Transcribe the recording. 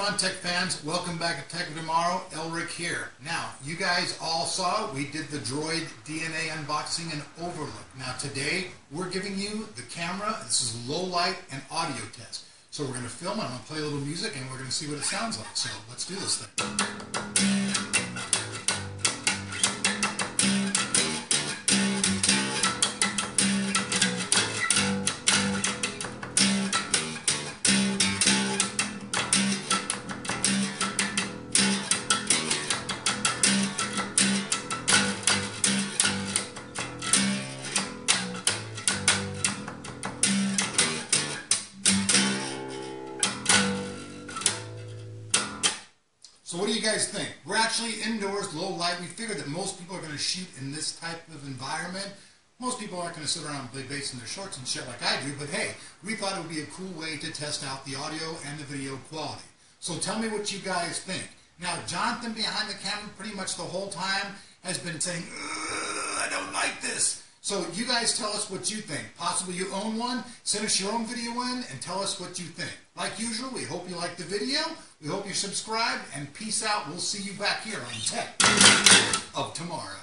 on, Tech fans? Welcome back to Tech of Tomorrow. Elric here. Now, you guys all saw we did the Droid DNA unboxing and overlook. Now, today we're giving you the camera. This is low light and audio test. So we're going to film. I'm going to play a little music and we're going to see what it sounds like. So let's do this thing. So what do you guys think? We're actually indoors, low light. We figured that most people are going to shoot in this type of environment. Most people aren't going to sit around and play bass in their shorts and shit like I do, but hey, we thought it would be a cool way to test out the audio and the video quality. So tell me what you guys think. Now, Jonathan behind the camera pretty much the whole time has been saying, I don't like this. So you guys tell us what you think. Possibly you own one. Send us your own video in and tell us what you think. Like usual, we hope you like the video. We hope you subscribe. And peace out. We'll see you back here on Tech of Tomorrow.